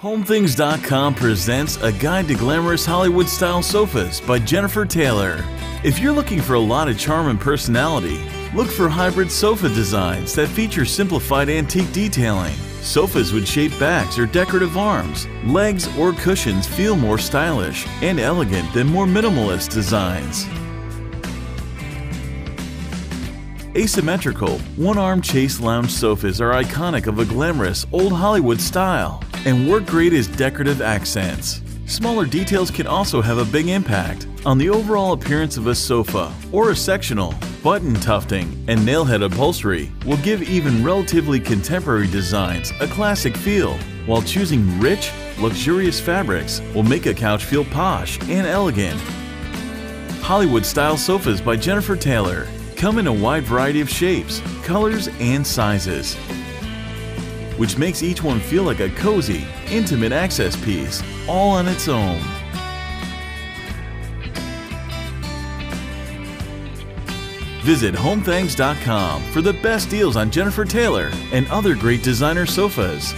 HomeThangs.com presents a guide to glamorous Hollywood style sofas by Jennifer Taylor. If you're looking for a lot of charm and personality, look for hybrid sofa designs that feature simplified antique detailing. Sofas with shaped backs or decorative arms, legs, or cushions feel more stylish and elegant than more minimalist designs. Asymmetrical, one-arm chase lounge sofas are iconic of a glamorous, old Hollywood style and work great as decorative accents. Smaller details can also have a big impact on the overall appearance of a sofa or a sectional. Button tufting and nailhead upholstery will give even relatively contemporary designs a classic feel, while choosing rich, luxurious fabrics will make a couch feel posh and elegant. Hollywood Style Sofas by Jennifer Taylor come in a wide variety of shapes, colors, and sizes, which makes each one feel like a cozy, intimate access piece, all on its own. Visit HomeThangs.com for the best deals on Jennifer Taylor and other great designer sofas.